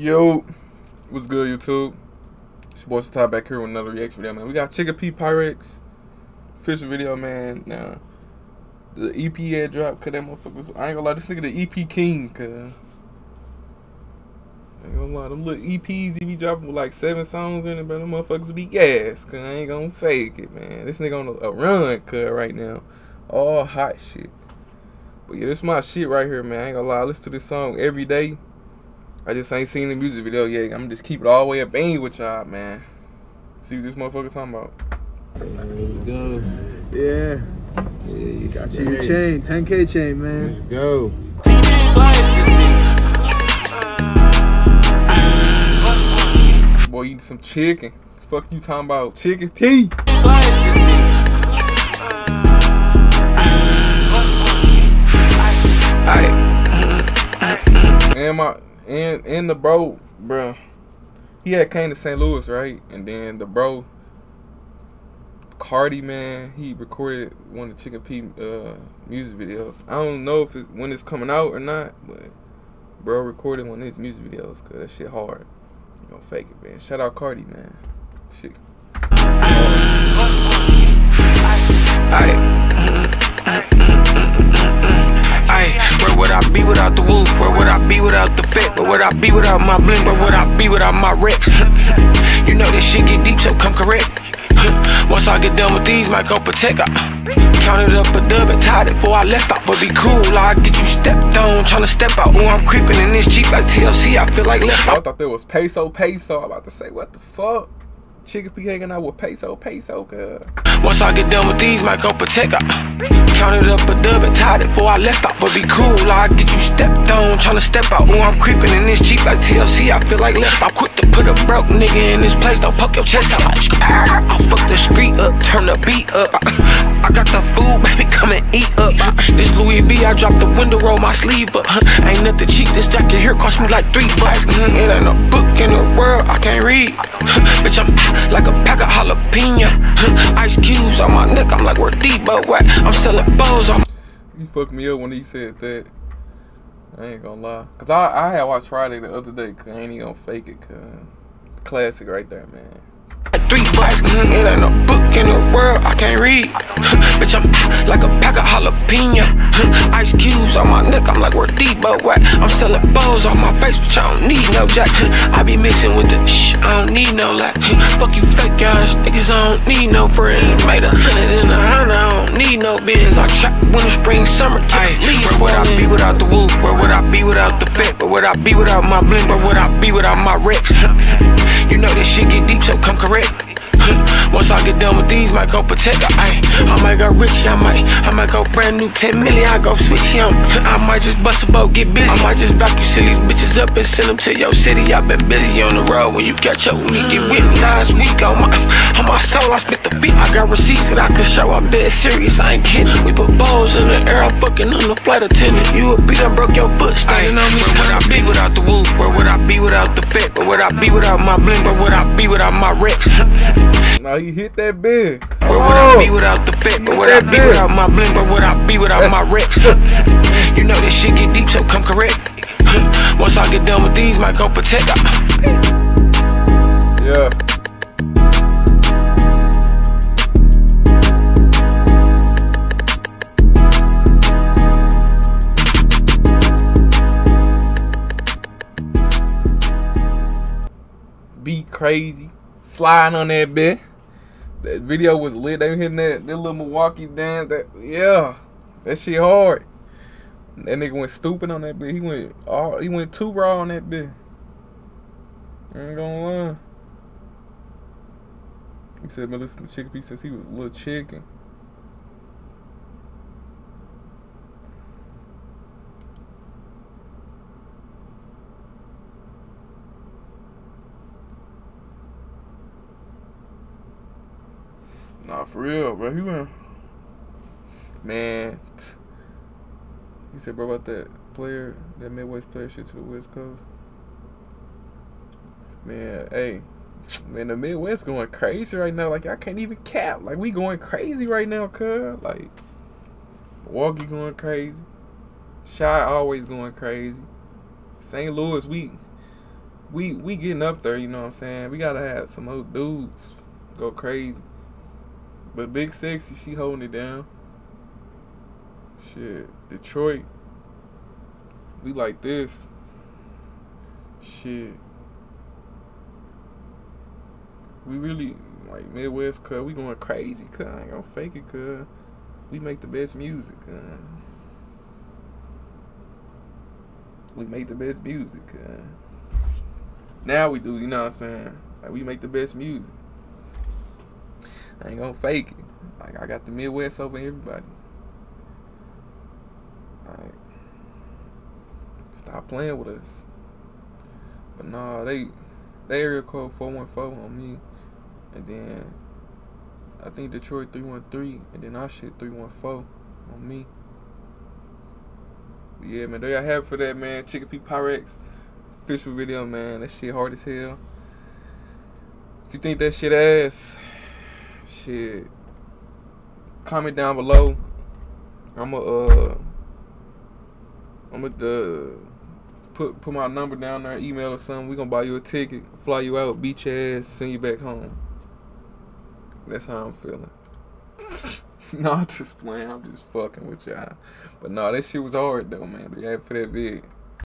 Yo, what's good, YouTube? It's your boy Ty back here with another reaction video, man. We got Chicken P Pyrex official video, man. Now, the EP had dropped, cause that motherfucker was, I ain't gonna lie, this nigga the EP king, cause. I ain't gonna lie, them little EPs he be dropping with like seven songs in it, but them motherfuckers be gas, cause I ain't gonna fake it, man. This nigga on a, a run, cuz right now. All hot shit. But yeah, this my shit right here, man. I ain't gonna lie, I listen to this song every day. I just ain't seen the music video yet. I'm just keep it all the way up in with y'all, man. See what this motherfucker talking about. Let's go. Yeah. Yeah, you got Your chain, 10k chain, man. Let's go. Boy, eat some chicken. Fuck you talking about chicken P. And my and and the bro, bro, he had came to St. Louis, right? And then the bro, Cardi, man, he recorded one of the Chicken P uh, music videos. I don't know if it's when it's coming out or not, but bro recorded one of his music videos because that shit hard. You gonna fake it, man. Shout out Cardi, man. Shit. Ay, be without the fit? But would I be without my bling? But would I be without my Rex? you know this shit get deep, so come correct. Once I get done with these, might go protect. I counted up a dub and tied it before I left out. But be cool, I get you stepped on, tryna step out. Oh, I'm creeping in this Jeep like TLC, I feel like left out. I thought there was peso, peso. I'm about to say, what the fuck? Chicken P hanging out with peso, peso, cuz. Once I get done with these, might go protect. I counted up a dub and tied it before I left out. But be cool, I get you stepped on, tryna step out. Oh, I'm creeping in this Jeep like TLC, I feel like left. I'm Quick to put a broke nigga in this place, don't poke your chest out. I fuck the street up, turn the beat up. I got the food, baby, come and eat up. This Louis V, I dropped the window, roll my sleeve up. Ain't nothing cheap, this jacket here cost me like three bucks. Mm, It ain't a book in the world I can't read. Bitch, I'm like a pack of jalapeno. Ice cubes on my neck, I'm like where Debo at. I'm selling bows on He fucked me up when he said that. I ain't gonna lie. Cause I, I had watched Friday the other day, cause I ain't even gonna fake it, cause classic right there, man. Three bucks. Mm, It ain't a book in the world I can't read. Bitch, I'm like a pack of jalapeno. Ice cubes on my neck, I'm like where Debo at. I'm selling bows on my face, bitch, I don't need no jack. I be mixing with the shh, I don't need no lack. Fuck you fake ass niggas, I don't need no friends. Made a hundred and a hundred, I don't need no bins. I trap winter, spring, summer, leaves Where would I be without the woo? Where would I be without the fit? Where would I be without my bling? Where would I be without my Rex? You know this shit get deep, so come correct. Once I get done with these, might go protect. Ay, I might go rich, I might, I might go brand new 10 million, I go switch him. I might just bust a boat, get busy. I might just back you silly bitches up and send them to your city. i been busy on the road when you catch up with me. Get with me last week on my, on my soul, I spent the beat. I got receipts that I can show, I'm dead serious, I ain't kidding. We put balls in the air, I'm fucking on the flight attendant. You a beat, I broke your foot, standing on me. Where would I be without the woo? Where would I be without the fit? Where would I be without my bling? Where would I be without my Rex? Now he hit that big. Where would I be without the fit? Where would I be without my bling? Where would I be without my Rex? You know this shit get deep, so come correct. Once I get done with these, might go protect. Yeah. Beat crazy, sliding on that bit. That video was lit. They were hitting that, that little Milwaukee dance. That yeah, that shit hard. That nigga went stupid on that bit. He went all he went too raw on that bit. I ain't gonna lie. He said, man, listen to Chicken since he was a little chicken. Nah, for real, bro. He went. Man. He said, bro, about that player, that Midwest player shit to the West Coast. Man, hey. Man, the Midwest going crazy right now. Like I can't even cap. Like we going crazy right now, cuz. Like Milwaukee going crazy. Chi always going crazy. St. Louis, we we we getting up there, you know what I'm saying? We gotta have some old dudes go crazy. But Big Sexy, she holding it down. Shit. Detroit. We like this. Shit. We really like Midwest cuz we going crazy cuz I ain't gonna fake it cuz we make the best music cuz we make the best music cuz now we do, you know what I'm saying? Like we make the best music. I ain't gonna fake it. Like I got the Midwest over everybody. Like stop playing with us. But nah, they they area code four one four on me. And then I think Detroit three one three and then our shit three one four on me. But yeah man, there I have it for that man. Chicken P Pyrex official video, man. That shit hard as hell. If you think that shit ass, shit, comment down below. I'ma uh, I'ma uh, put put my number down there, email or something. We gonna buy you a ticket, fly you out, beat your ass, send you back home. That's how I'm feeling. no, I'm just playing. I'm just fucking with y'all. But no, that shit was hard though, man. But yeah, for that vid.